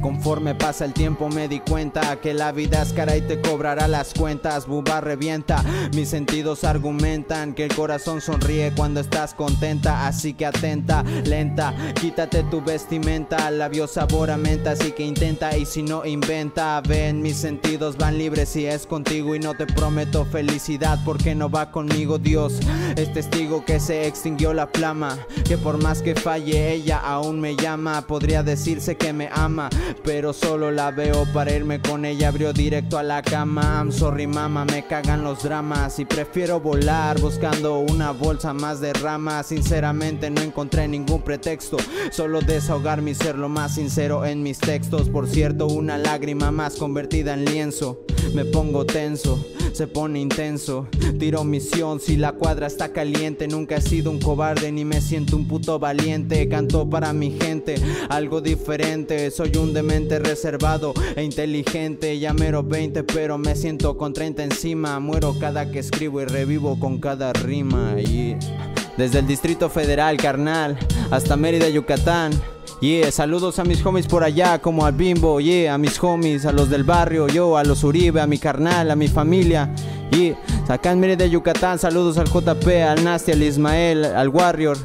Conforme pasa el tiempo me di cuenta que la vida es cara y te cobrará las cuentas. Buba revienta, mis sentidos argumentan que el corazón sonríe cuando estás contenta. Así que atenta, lenta, quítate tu vestimenta. Labios sabor a menta, así que intenta y si no inventa. Ven, mis sentidos van libres si es contigo y no te prometo felicidad porque no va conmigo Dios. Es testigo que se extinguió la flama, que por más que falle ella aún me llama. Podría decirse que me ama, pero solo la veo para irme con ella. Abrió directo a la cama. I'm sorry mama, me cagan los dramas y prefiero volar buscando una bolsa más de ramas. Sinceramente no encontré ningún pretexto, solo desahogar mi ser lo más sincero en mis textos. Por cierto, una lágrima más convertida en lienzo. Me pongo tenso, se pone intenso. Tiro misión si la cuadra está caliente. Nunca he sido un cobarde ni me siento un puto valiente. Canto para mi gente, algo diferente. Soy un demente reservado e inteligente. Ya mero 20, pero me siento con 30 encima. Muero cada que escribo y revivo con cada rima. Y desde el Distrito Federal, carnal, hasta Mérida, Yucatán. Yeah, saludos a mis homies por allá, como al Bimbo, yeah, a mis homies, a los del barrio, yo, a los Uribe, a mi carnal, a mi familia. Yeah, acá en Mérida, Yucatán, saludos al JP, al Nasty, al Ismael, al Warrior.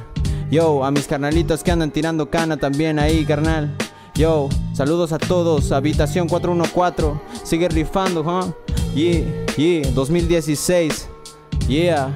Yo, a mis carnalitos que andan tirando cana también ahí, carnal. Yo, saludos a todos, habitación 414, sigue rifando, huh? Yeah, yeah, 2016, yeah.